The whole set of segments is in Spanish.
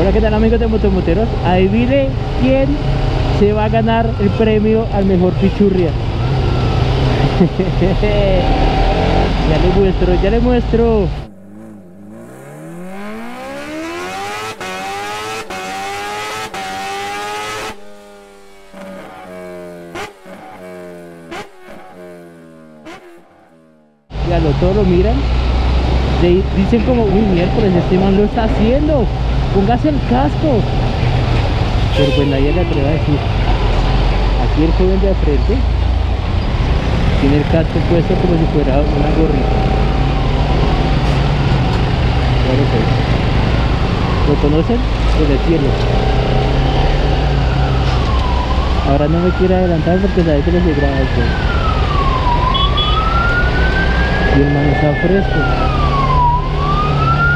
Hola, ¿qué tal amigos de Motomoteros? Adivine quién se va a ganar el premio al mejor pichurria. ya le muestro, ya le muestro. Ya lo todos lo miran. Dicen como, uy, miércoles, este man lo está haciendo. Póngase el casco. Pero pues nadie le atreve a decir. Aquí el joven de al frente tiene el casco puesto como si fuera una gorrita. Claro ¿Lo conocen? Pues el cielo. Ahora no me quiere adelantar porque sabe que les graba esto. Y el man está fresco.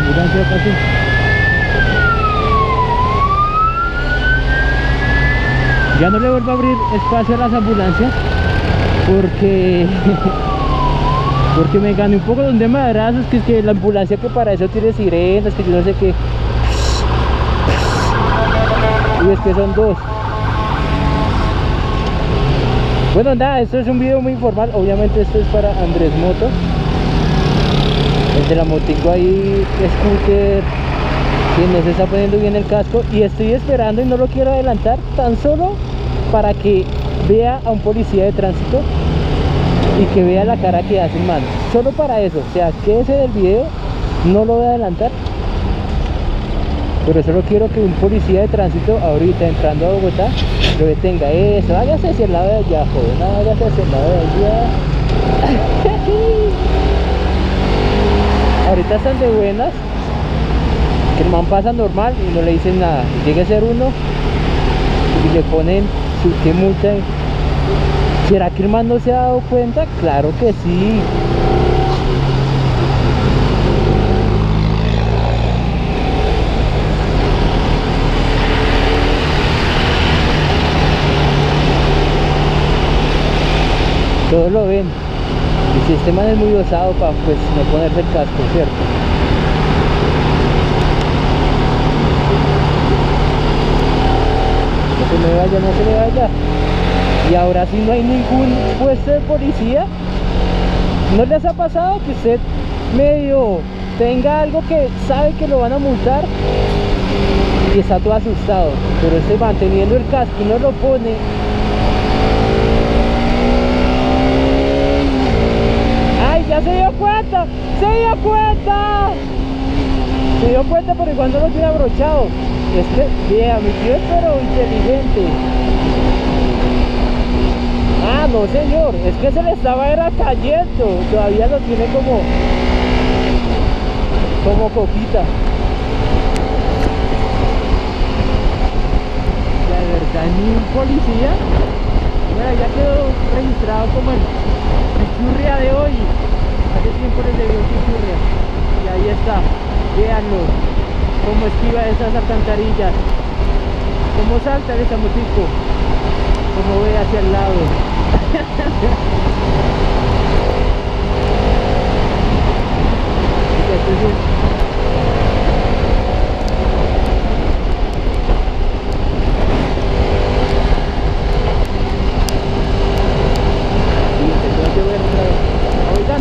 Mira qué Ya no le vuelvo a abrir espacio a las ambulancias porque porque me gané un poco de madrazos que es que la ambulancia que para eso tiene sirenas, que yo no sé qué. Y es que son dos. Bueno, nada, esto es un video muy informal. Obviamente esto es para Andrés Moto. El de la motico ahí, scooter, no se está poniendo bien el casco. Y estoy esperando y no lo quiero adelantar tan solo para que vea a un policía de tránsito y que vea la cara que hace el man. Solo para eso. O sea, quédese del video. No lo voy a adelantar. Pero solo quiero que un policía de tránsito ahorita entrando a Bogotá lo detenga. Eso, hágase hacia el lado de allá, joven. Hágase hacia el lado de allá. ahorita están de buenas. El man pasa normal y no le dicen nada. Llega a ser uno y le ponen su que multa. ¿Será que el man no se ha dado cuenta? Claro que sí. Todos lo ven. Y si este man es muy osado para pues no ponerse el casco, ¿cierto? Se me vaya, no se me vaya. Y ahora si no hay ningún puesto de policía, ¿no les ha pasado que usted medio tenga algo que sabe que lo van a multar y está todo asustado? Pero este manteniendo el casco y no lo pone, ¡Ay, ya se dio cuenta! ¡Se dio cuenta! Se dio cuenta pero igual no lo tiene abrochado. Es que, vea, mi tío es pero inteligente. Ah, no señor, es que se le estaba era cayendo. Todavía lo tiene como... Como coquita. De verdad, ni un policía. Bueno, ya quedó registrado como el pichurria de hoy. Hace tiempo les debió pichurria. Y ahí está. Véanlo. Cómo esquiva esas alcantarillas. Cómo salta esa motico. Cómo ve hacia el lado.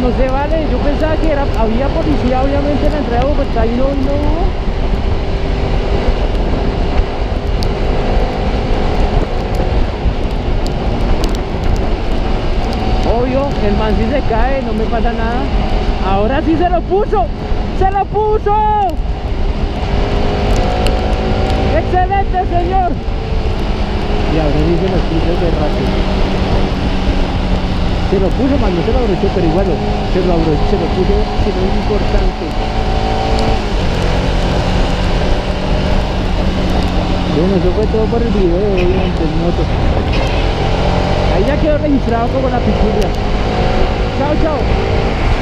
No se vale, yo pensaba que era, había policía obviamente en la entrada de Bogotá y no, no man se cae, no me pasa nada. Ahora sí se lo puso, se lo puso. Excelente, señor. Y ahora sí se lo puso de rato. Se lo puso, man, no se lo abrochó, pero igual se lo abrochó, se lo puso, que no es importante. Bueno, eso fue todo por el video de hoy moto. Ahí ya quedó registrado como la pichurria. Tchau, tchau.